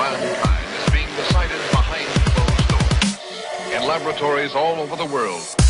mankind is being decided behind closed doors in laboratories all over the world.